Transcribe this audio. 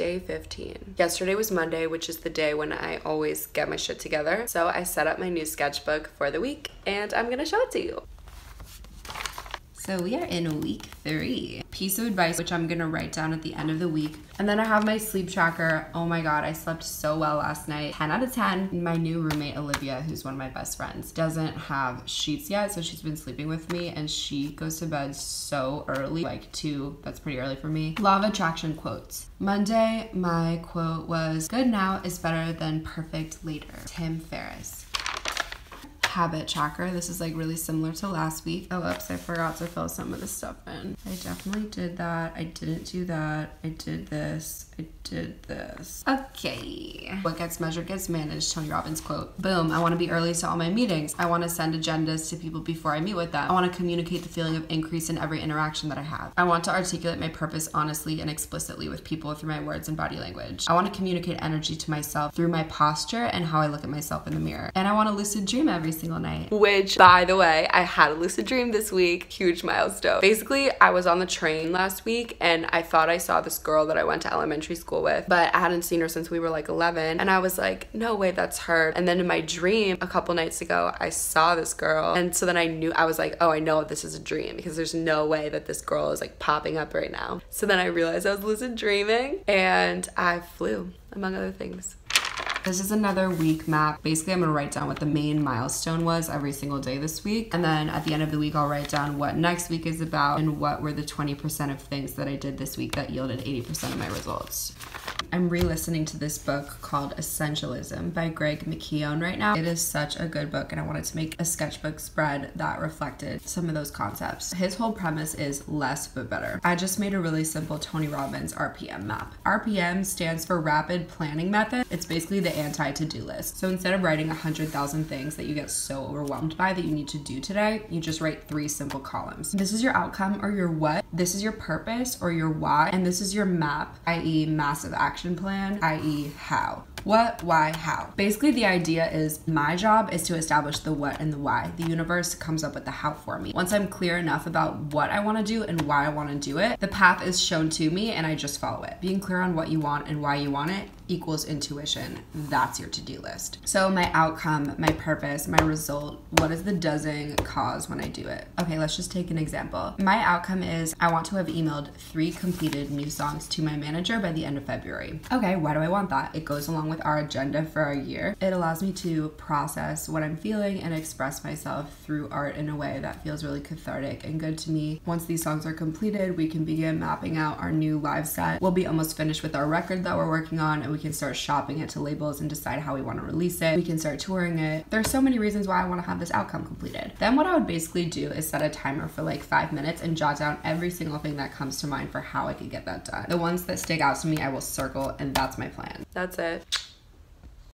day 15. Yesterday was Monday, which is the day when I always get my shit together. So I set up my new sketchbook for the week and I'm gonna show it to you. So we are in week three. Piece of advice, which I'm gonna write down at the end of the week. And then I have my sleep tracker. Oh my God, I slept so well last night. 10 out of 10. My new roommate, Olivia, who's one of my best friends, doesn't have sheets yet. So she's been sleeping with me and she goes to bed so early, like two, that's pretty early for me. Law of attraction quotes. Monday, my quote was, good now is better than perfect later. Tim Ferriss habit tracker. This is like really similar to last week. Oh, oops, I forgot to fill some of the stuff in. I definitely did that. I didn't do that. I did this. I did this. Okay. What gets measured gets managed, Tony Robbins quote. Boom, I want to be early to all my meetings. I want to send agendas to people before I meet with them. I want to communicate the feeling of increase in every interaction that I have. I want to articulate my purpose honestly and explicitly with people through my words and body language. I want to communicate energy to myself through my posture and how I look at myself in the mirror. And I want to lucid dream every single night. Which, by the way, I had a lucid dream this week. Huge milestone. Basically, I was on the train last week and I thought I saw this girl that I went to elementary school with, but I hadn't seen her since we were like 11. And I was like, no way, that's her. And then in my dream a couple nights ago, I saw this girl. And so then I knew, I was like, oh, I know this is a dream because there's no way that this girl is like popping up right now. So then I realized I was lucid dreaming and I flew, among other things. This is another week map. Basically, I'm gonna write down what the main milestone was every single day this week. And then at the end of the week, I'll write down what next week is about and what were the 20% of things that I did this week that yielded 80% of my results. I'm re-listening to this book called Essentialism by Greg McKeown right now. It is such a good book and I wanted to make a sketchbook spread that reflected some of those concepts. His whole premise is less but better. I just made a really simple Tony Robbins RPM map. RPM stands for Rapid Planning Method. It's basically the anti-to-do list. So instead of writing 100,000 things that you get so overwhelmed by that you need to do today, you just write three simple columns. This is your outcome or your what, this is your purpose or your why, and this is your map, i.e. massive action plan, i.e. how. What, why, how. Basically, the idea is my job is to establish the what and the why. The universe comes up with the how for me. Once I'm clear enough about what I want to do and why I want to do it, the path is shown to me and I just follow it. Being clear on what you want and why you want it equals intuition. That's your to do list. So, my outcome, my purpose, my result, what is the doesn't cause when I do it? Okay, let's just take an example. My outcome is I want to have emailed three completed new songs to my manager by the end of February. Okay, why do I want that? It goes along with our agenda for our year. It allows me to process what I'm feeling and express myself through art in a way that feels really cathartic and good to me. Once these songs are completed, we can begin mapping out our new live set. We'll be almost finished with our record that we're working on and we can start shopping it to labels and decide how we want to release it. We can start touring it. There's so many reasons why I want to have this outcome completed. Then what I would basically do is set a timer for like five minutes and jot down every single thing that comes to mind for how I could get that done. The ones that stick out to me, I will circle and that's my plan. That's it.